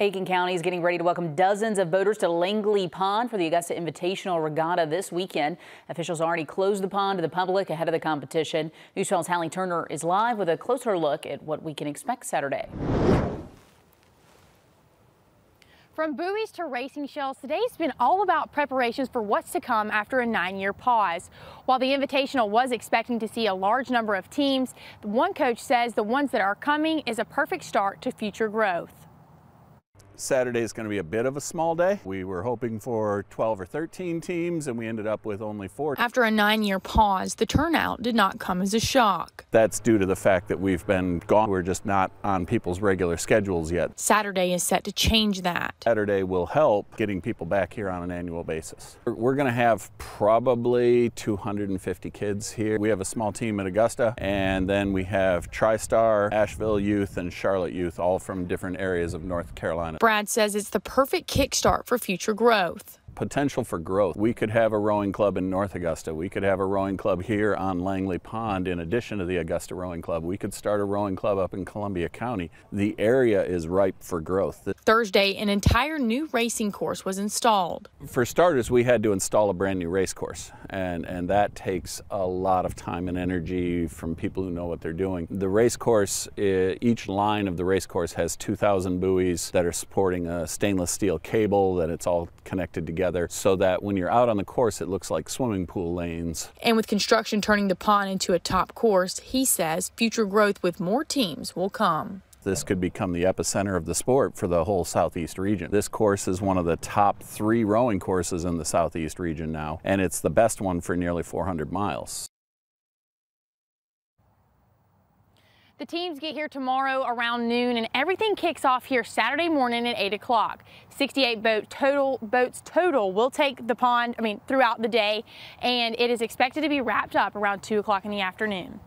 Aiken County is getting ready to welcome dozens of boaters to Langley Pond for the Augusta Invitational Regatta this weekend. Officials already closed the pond to the public ahead of the competition. News 12's Hallie Turner is live with a closer look at what we can expect Saturday. From buoys to racing shells, today's been all about preparations for what's to come after a nine-year pause. While the Invitational was expecting to see a large number of teams, one coach says the ones that are coming is a perfect start to future growth. Saturday is going to be a bit of a small day. We were hoping for 12 or 13 teams and we ended up with only four. After a nine year pause, the turnout did not come as a shock. That's due to the fact that we've been gone. We're just not on people's regular schedules yet. Saturday is set to change that. Saturday will help getting people back here on an annual basis. We're going to have probably 250 kids here. We have a small team at Augusta and then we have TriStar, Asheville Youth, and Charlotte Youth, all from different areas of North Carolina. Brad says it's the perfect kickstart for future growth potential for growth. We could have a rowing club in North Augusta. We could have a rowing club here on Langley Pond in addition to the Augusta Rowing Club. We could start a rowing club up in Columbia County. The area is ripe for growth. Thursday, an entire new racing course was installed. For starters, we had to install a brand new race course, and, and that takes a lot of time and energy from people who know what they're doing. The race course, eh, each line of the race course has 2,000 buoys that are supporting a stainless steel cable that it's all connected together together so that when you're out on the course, it looks like swimming pool lanes. And with construction turning the pond into a top course, he says future growth with more teams will come. This could become the epicenter of the sport for the whole southeast region. This course is one of the top three rowing courses in the southeast region now, and it's the best one for nearly 400 miles. The teams get here tomorrow around noon and everything kicks off here Saturday morning at 8 o'clock. 68 boat total boats total will take the pond, I mean, throughout the day, and it is expected to be wrapped up around 2 o'clock in the afternoon.